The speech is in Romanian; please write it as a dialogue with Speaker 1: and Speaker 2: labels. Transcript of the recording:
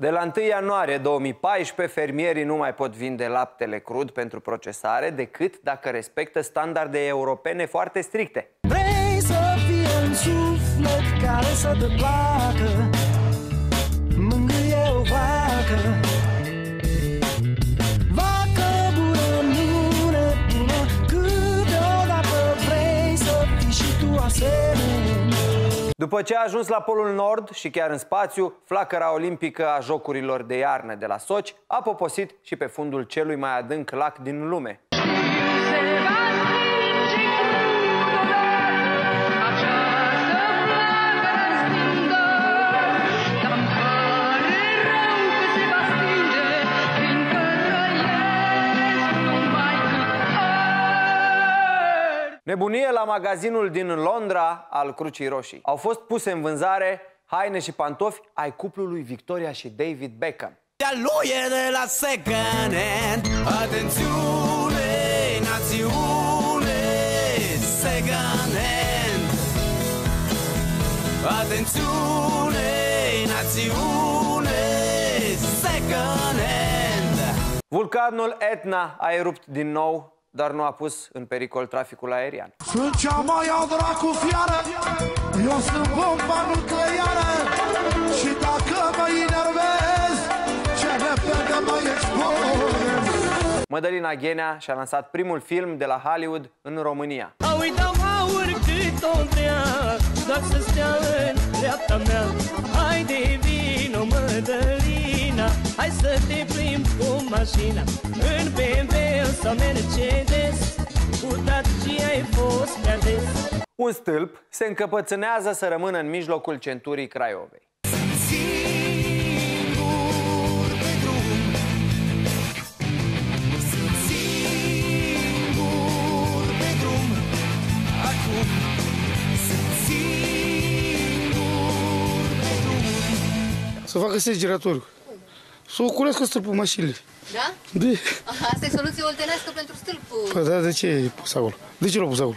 Speaker 1: De la 1 ianuarie 2014, fermierii nu mai pot vinde laptele crud pentru procesare decât dacă respectă standarde europene foarte stricte.
Speaker 2: Vrei să fie un suflet care să te placă Mângâie o vacă Vacă bună, minune bună Câteodată vrei să fii și tu asemenea
Speaker 1: După ce a ajuns la Polul Nord și chiar în spațiu, flacăra olimpică a Jocurilor de iarnă de la Soci a poposit și pe fundul celui mai adânc lac din lume. Nebunie la magazinul din Londra al Crucii Roșii. Au fost puse în vânzare haine și pantofi ai cuplului Victoria și David Beckham.
Speaker 2: De-a lui e de la second hand Atențiune, națiune Second hand Atențiune, națiune Second hand
Speaker 1: Vulcanul Etna a erupt din nou, dar nu a pus în pericol traficul aerian.
Speaker 3: Sunt cea mai au dracu fiară Eu sunt bomba nucleară Și dacă mă enervez Ce repede mă explodez
Speaker 1: Mădălina Ghenea și-a lansat primul film de la Hollywood în România.
Speaker 4: Au uitat aur cât o vrea Doar să stea în dreapta mea Hai de vino, Mădălina Hai să te plimbi cu mașina În BMW sau Mercedes Cu Dacia ai fost prea des
Speaker 1: Un stâlp se încăpățânează să rămână în mijlocul centurii Craiovei.
Speaker 2: Singur pe drum Sunt singur pe drum Acum Sunt singur pe drum
Speaker 5: Să facă segeratorul. Să oculească stâlpul mașinile.
Speaker 6: Da?
Speaker 5: De...
Speaker 6: Asta e soluție oltenească pentru stâlpul.
Speaker 5: Păi da, de ce e pus acolo? De ce l-a pus acolo?